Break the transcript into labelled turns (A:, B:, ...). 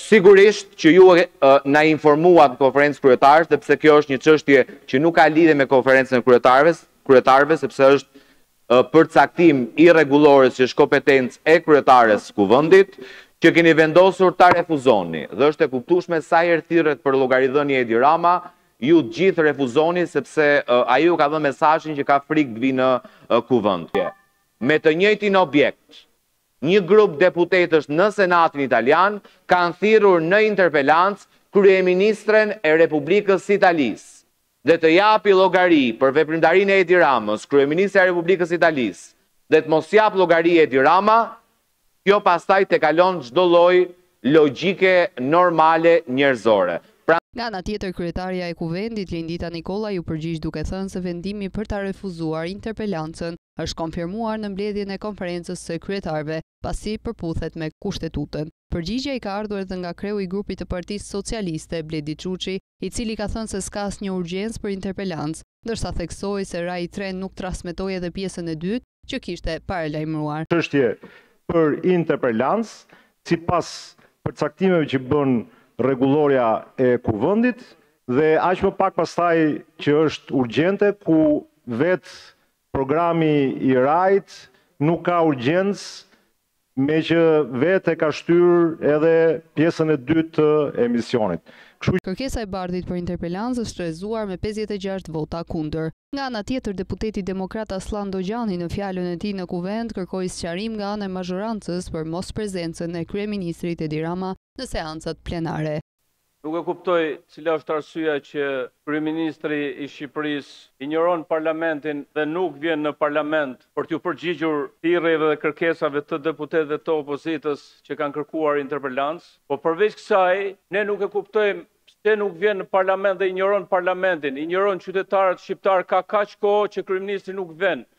A: Sigurisht që ju na informuat në Konferencë Kryetarësh, edhe pse kjo është një çështje që nuk ka lidhje me Konferencën e Kryetarës, Kryetarëve, sepse është përcaktim i rregullores që është kompetencë e Kryetares së Kuvendit, që keni vendosur ta refuzoni. Dhe është e kuptueshme sa herë thirret për llogaridhënie Edi Rama, ju të gjithë refuzoni sepse ai ju ka dhënë mesazhin që ka frikë të vijë në Kuvend. Me të njëjtin objekt. Një grup deputetësh në Senatin italian kanë thirrur në interpelancë kryeministren e Republikës së Italisë dhe të japi llogari për veprimtarinë e Edi Ramës, kryeministrja e Republikës së Italisë dhe të mos japë llogari Edi Rama, kjo pastaj tejkalon çdo lloj logjike normale njerëzore.
B: Pra. Nga ana tjetër kryetarja e Kuvendit, Lindita Nikolla iu përgjigj duke thënë se vendimi për ta refuzuar interpelancën është konfirmuar në mbledhjen e Konferencës së Kryetarëve, pasi përputhet me Kushtetutën. Përgjigjja i ka ardhur edhe nga kreu i grupit të Partisë Socialiste, Bledi Çuçi, i cili ka thënë se s'ka asnjë urgjencë për interpelancë, ndërsa theksoi se Rai tre nuk transmetoi edhe pjesën e dytë që kishte paralajmëruar.
C: Çështje për interpelancë, sipas përcaktimeve që bën rregullorja e Kuvendit dhe aq më pak pastaj që është urgjente, ku vetë Programi i RAI-t nuk ka urgjencë, meqë vetë e ka shtyrë edhe pjesën e dytë të emisionit. Kështu që.
B: Kërkesa e Bardhit për interpelancë është rrëzuar me pesëdhjetë e gjashtë vota kundër. Nga ana tjetër, deputeti demokrat Asllan Dogjani në fjalën e tij në Kuvend kërkoi sqarim nga ana e mazhorancës për mosprezencën e kryeministrit Edi Rama në seancat plenare.
D: Nuk e kuptoj cila është arsyeja që kryeministri i Shqipërisë injoron Parlamentin dhe nuk vjen në Parlament për t'iu përgjigjur thirrjeve dhe kërkesave të deputetëve të opozitës që kanë kërkuar interpelancë. Po përveç kësaj, ne nuk e kuptojmë pse nuk vjen në Parlament dhe injoron Parlamentin, injoron qytetarët shqiptarë ka kaq kohë që kryeministri nuk vjen,